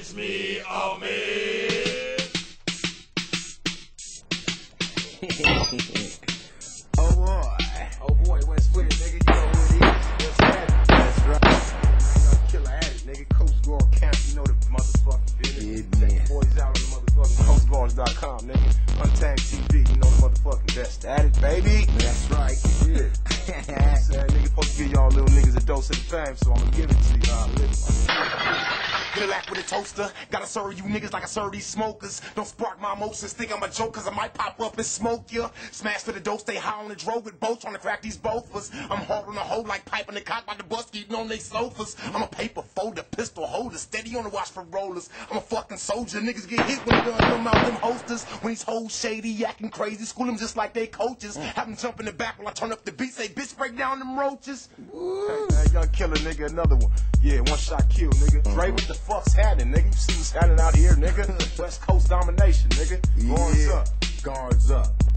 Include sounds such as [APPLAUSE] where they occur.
It's me, oh [LAUGHS] me. oh boy. Oh boy, West with it, nigga. You know who it is. What's happening? That's right. Young Killa addict, nigga. Coast Guard Camp, you know the motherfucking business. Yeah, man. Boys out on the motherfucking coastguards.com, nigga. Untamed TV, you know the motherfucking best. Addict, baby. That's right. Yeah. [LAUGHS] Saying nigga supposed to give y'all little niggas a dose of the fame, so I'm gonna give it to y'all. Listen. Get lack with a toaster. Gotta serve you niggas like I serve these smokers. Don't spark my emotions. Think I'm a joke, cause I might pop up and smoke ya. Smash for the dope, stay high on the drove with both trying to crack these bofas. I'm holding a hole like pipe in the cock by the bus, eating on they sofas. I'm a paper folder, pistol holder, steady on the watch for rollers. I'm a fucking soldier. Niggas get hit when they gun them out them holsters. When these hoes shady, acting crazy, school them just like they coaches. Mm. Have them jump in the back while I turn up the beat, say bitch break down them roaches. Hey, man, young Killa, nigga, another one. Yeah, one shot kill, nigga. Dre, what the fuck's happening, nigga? You see what's happening out here, nigga? [LAUGHS] West Coast domination, nigga. Guards Yeah. up. Guards up.